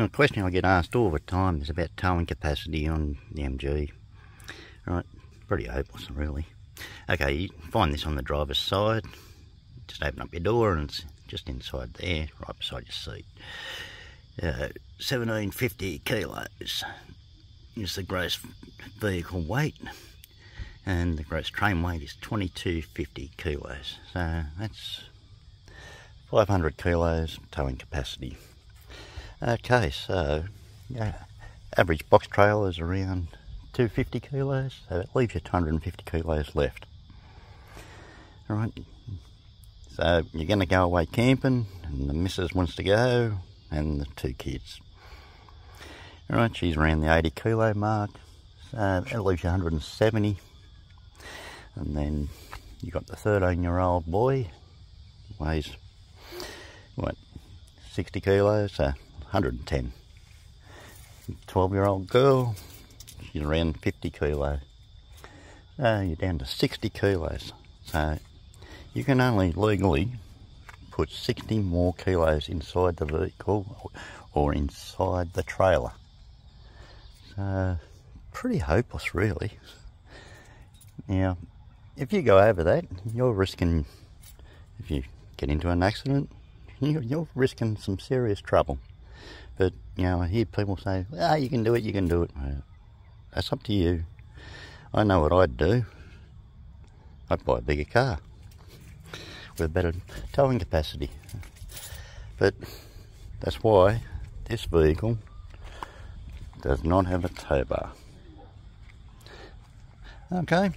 A question I get asked all the time is about towing capacity on the MG. Right, pretty hopeless really. Okay, you find this on the driver's side. Just open up your door and it's just inside there, right beside your seat. Uh, 1750 kilos is the gross vehicle weight and the gross train weight is 2250 kilos. So that's 500 kilos towing capacity. Okay, so yeah, average box trailer is around 250 kilos, so it leaves you 250 kilos left. All right, so you're going to go away camping, and the missus wants to go, and the two kids. All right, she's around the 80 kilo mark, so that leaves you 170. And then you got the 13 year old boy, weighs what 60 kilos, so 110. 12 year old girl, she's around 50 kilos. Uh, you're down to 60 kilos. So you can only legally put 60 more kilos inside the vehicle or inside the trailer. So pretty hopeless really. Now, if you go over that, you're risking, if you get into an accident, you're risking some serious trouble. But, you know, I hear people say, ah, you can do it, you can do it. That's up to you. I know what I'd do. I'd buy a bigger car with better towing capacity. But that's why this vehicle does not have a tow bar. Okay.